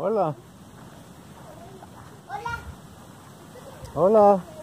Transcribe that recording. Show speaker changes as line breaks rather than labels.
Hola.
Hola.
Hola.